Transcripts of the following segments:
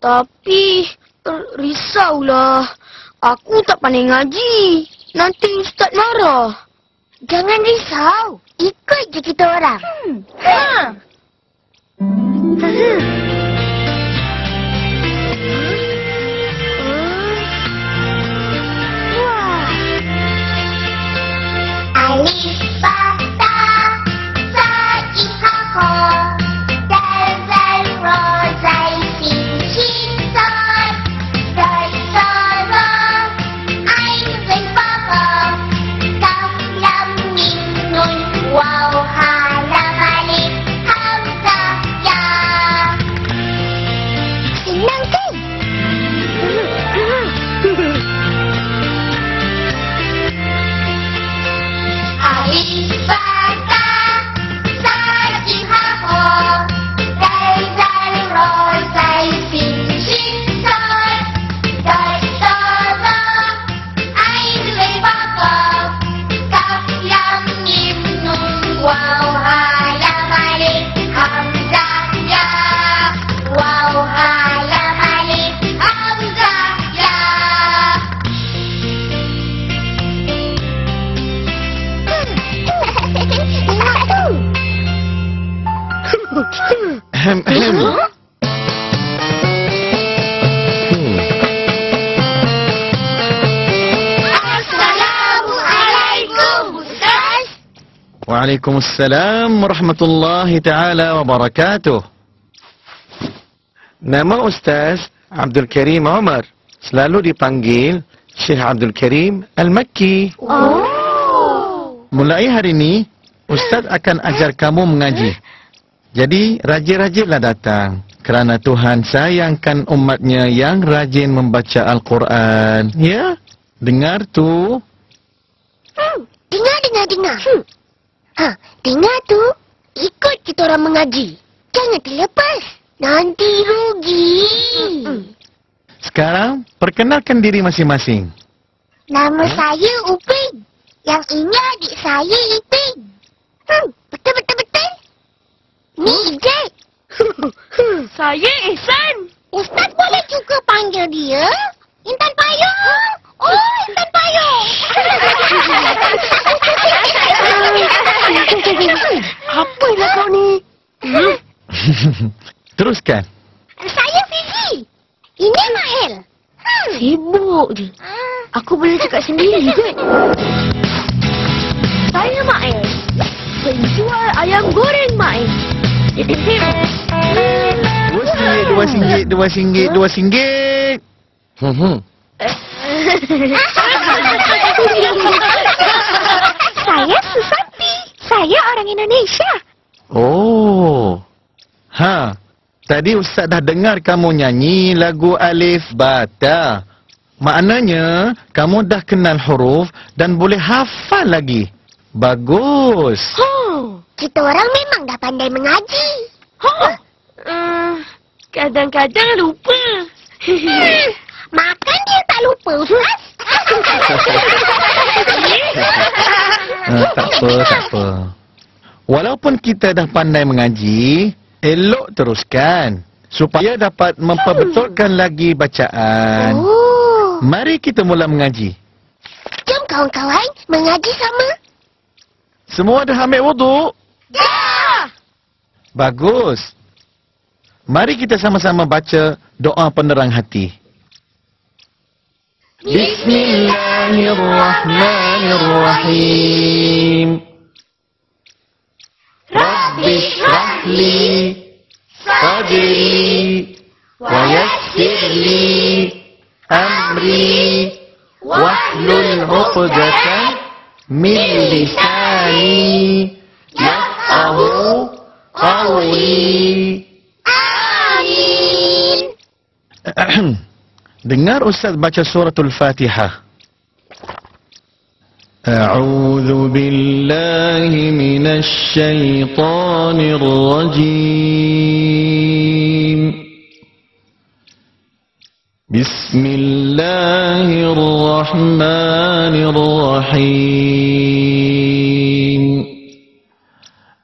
Tapi risaulah. Aku tak pandai ngaji. Nanti Ustaz marah. Jangan risau. Ikut je kita orang. Hmm. Ha. Alif, ba, ta, Ahem, ahem. Hmm. Assalamualaikum, Ustaz. Waalaikumsalam warahmatullahi taala wabarakatuh. Nama Ustaz Abdul Karim Omar selalu dipanggil Syekh Abdul Karim Al-Makki. Oh. Mulai hari ini Ustaz akan ajar kamu mengaji. Jadi rajin-rajinlah datang kerana Tuhan sayangkan umatnya yang rajin membaca Al-Quran. Ya, dengar tu. Hmm. Dengar, dengar, dengar. Hmm. Ha, dengar tu. Ikut kita orang mengaji. Jangan terlepas. Nanti rugi. Hmm. Sekarang perkenalkan diri masing-masing. Nama saya Upin. Yang ini adik saya Ipin. Hmm, betul, Jack. Saya Ihsan. Ustaz boleh juga panggil dia Intan Payung. Oh, Intan Payung. Apa lah kau ni? Hmm? Teruskan. saya Fizi. Ini Mael. Hmm. Sibuk je. Aku boleh cakap sendiri kot. Saya Mael. Penjual ayam goreng. Dua singgit, dua singgit, dua singgit, dua singgit. Hmm, hmm. saya Susanti. Saya orang Indonesia. Oh. Ha. Tadi Ustaz dah dengar kamu nyanyi lagu Alif Bata. Maknanya kamu dah kenal huruf dan boleh hafal lagi. Bagus. Oh. Kita orang memang dah pandai mengaji. Oh. Uh, kadang-kadang lupa. Hmm, makan dia tak lupa, Ustaz. Ha, tak apa, tak apa. Walaupun kita dah pandai mengaji, elok teruskan supaya dapat memperbetulkan lagi bacaan. Oh. Mari kita mula mengaji. Jom kawan-kawan mengaji sama. Semua dah ambil wuduk? Dah. Bagus. Mari kita sama-sama baca doa penerang hati. Bismillahirrahmanirrahim. Rabbi shrah li sadri wa yassir li amri wahlul 'uqdatam min lisani yafqahu qawli. Amin. Dengar Ustaz baca suratul Fatihah. أعوذ بالله من الشيطان الرجيم بسم الله الرحمن الرحيم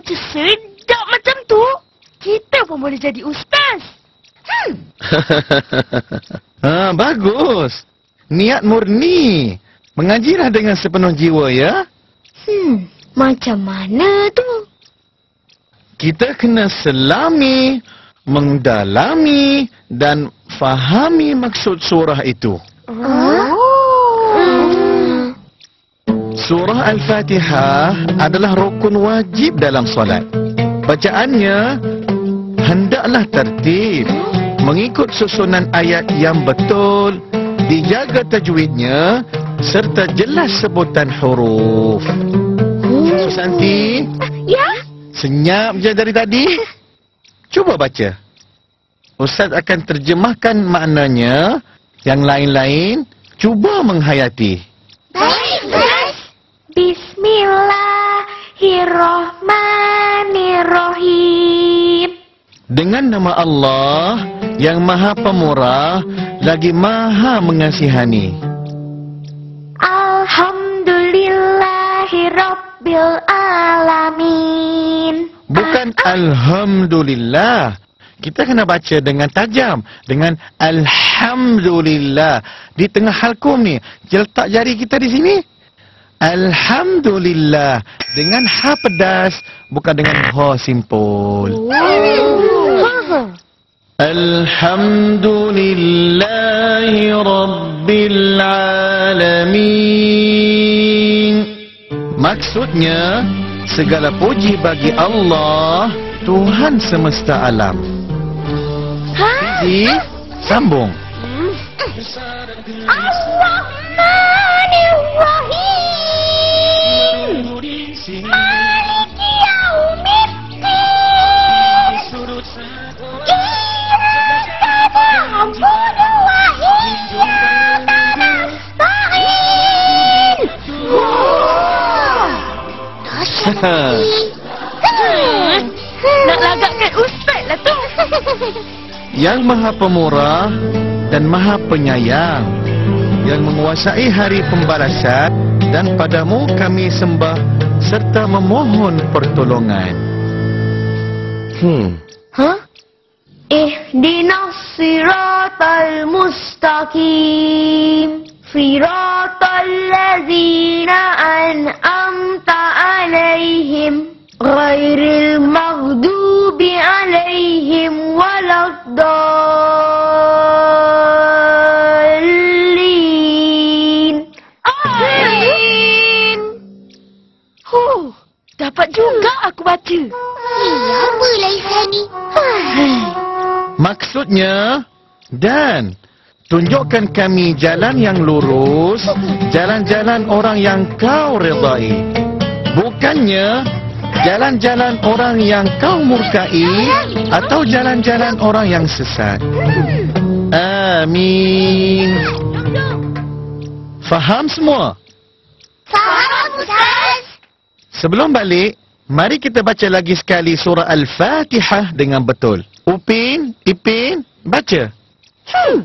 Baca sedap macam tu, kita pun boleh jadi ustaz. Hmm. ha, bagus. Niat murni. Mengajilah dengan sepenuh jiwa ya. Hmm, macam mana tu? Kita kena selami, mendalami dan fahami maksud surah itu. Al-Fatihah adalah rukun wajib dalam solat. Bacaannya hendaklah tertib, mengikut susunan ayat yang betul, dijaga tajwidnya serta jelas sebutan huruf. Susanti, Ya? senyap je dari tadi. Cuba baca. Ustaz akan terjemahkan maknanya. Yang lain-lain, cuba menghayati. Bismillahirrahmanirrahim. Dengan nama Allah yang maha pemurah lagi maha mengasihani. Alhamdulillahirabbil alamin. Bukan Alhamdulillah. Kita kena baca dengan tajam. Dengan Alhamdulillah. Di tengah halkum ni. Letak jari kita di sini. Alhamdulillah. Dengan ha pedas. Bukan dengan ha simpul. Alhamdulillahi Rabbil Alamin Maksudnya Segala puji bagi Allah Tuhan semesta alam Fizi Sambung Ar-Rahmanir-Rahim. Maliki wa iyyaka nasta'in. Wah. Dahsyat. Nak lagakkan ustaz lah tu. Yang maha pemurah dan maha penyayang Yang menguasai hari pembalasan Dan padamu kami sembah Serta memohon pertolongan Hmm Hah? Ihdinas siratal mustaqim. Siratal ladzina an'amta alaihim. Ghairil maghdubi alaihim waladdallin. Baca. Eh, apalah Ihsan ni? Maksudnya Dan Tunjukkan kami jalan yang lurus Jalan-jalan orang yang kau redai Bukannya Jalan-jalan orang yang kau murkai Atau jalan-jalan orang yang sesat Amin Faham semua? Faham, Ustaz? Sebelum balik Mari kita baca lagi sekali surah Al-Fatihah dengan betul Upin, Ipin, baca Hmm.